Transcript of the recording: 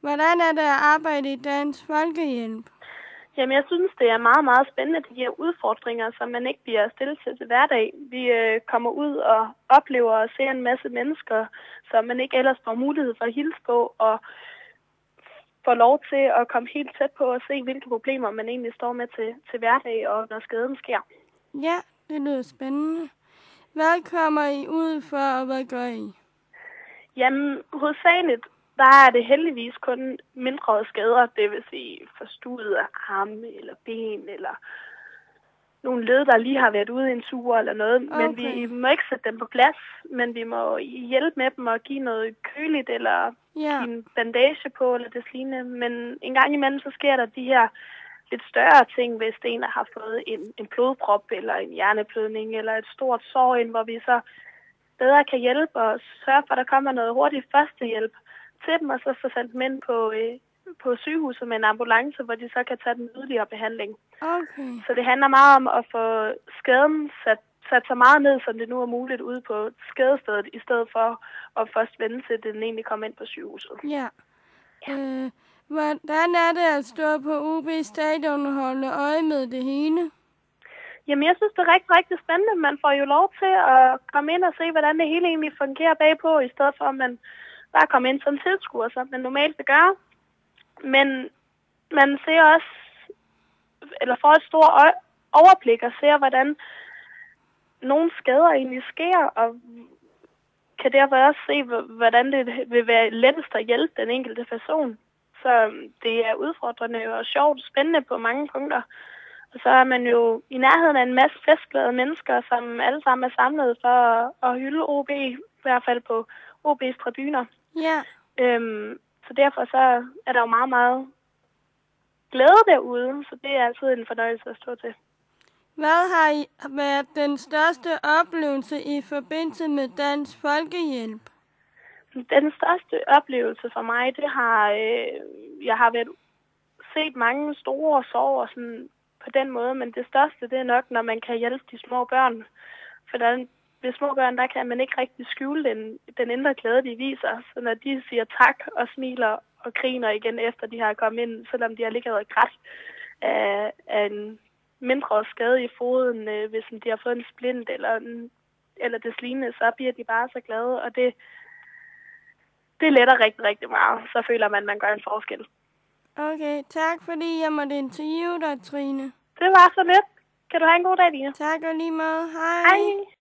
Hvordan er det at arbejde i Dansk Folkehjælp? Jamen, jeg synes, det er meget, meget spændende, de her udfordringer, som man ikke bliver stillet til til hverdag. Vi øh, kommer ud og oplever og ser en masse mennesker, som man ikke ellers får mulighed for at hilse på, og får lov til at komme helt tæt på og se, hvilke problemer man egentlig står med til, til hverdag, og når skaden sker. Ja, det lyder spændende. Hvad kommer I ud for, og hvad gør I? Jamen, hovedsageligt, der er det heldigvis kun mindre skader, det vil sige forstuet arme eller ben, eller nogle led, der lige har været ude en tur eller noget. Okay. Men vi må ikke sætte dem på plads, men vi må hjælpe med dem og give noget køligt, eller give en bandage på, eller det lignende. Men en gang imellem, så sker der de her lidt større ting, hvis en har fået en, en blodprop, eller en hjerneblødning, eller et stort sår ind, hvor vi så bedre kan hjælpe og sørge for, at der kommer noget hurtig førstehjælp til dem, og så få sendt dem ind på, øh, på sygehuset med en ambulance, hvor de så kan tage den yderligere behandling. okay. Så det handler meget om at få skaden sat, sat så meget ned, som det nu er muligt ude på skadestedet, i stedet for at først vente til, at den egentlig kommer ind på sygehuset. Ja. Øh, hvordan er det at stå på UB Stadion og holde øje med det hele? Jamen, jeg synes, det er rigtig, rigtig spændende. Man får jo lov til at komme ind og se, hvordan det hele egentlig fungerer bagpå, i stedet for, at man bare kommer ind som tilskuer, som man normalt vil gøre. Men man ser også, eller får et stort overblik og ser, hvordan nogle skader egentlig sker, og kan derfor også se, hvordan det vil være lettest at hjælpe den enkelte person. Så øhm, det er udfordrende og sjovt og spændende på mange punkter. Og så er man jo i nærheden af en masse festglade mennesker, som alle sammen er samlet for at hylde OB, i hvert fald på OB's tribuner. Ja, Øhm, så derfor så er der jo meget, meget glæde derude, så det er altid en fornøjelse at stå til. hvad har I været den største oplevelse i forbindelse med Dansk Folkehjælp? Den største oplevelse for mig, det har, øh, jeg har været set mange store sorger sådan på den måde, men det største, det er nok, når man kan hjælpe de små børn. For der, ved små børn, der kan man ikke rigtig skjule den, den indre glæde, de viser. Så når de siger tak og smiler og griner igen, efter de har kommet ind, selvom de har ligget og grædt af, af en mindre skade i foden, øh, hvis de har fået en splint eller, en, eller det lignende, så bliver de bare så glade, og det, det letter rigtig, rigtig meget. Så føler man, at man gør en forskel. Okay, tak fordi jeg måtte interviewe dig, Trine. Det var så lidt. Kan du have en god dag, Dina? Tak og lige måde. Hej. Hej.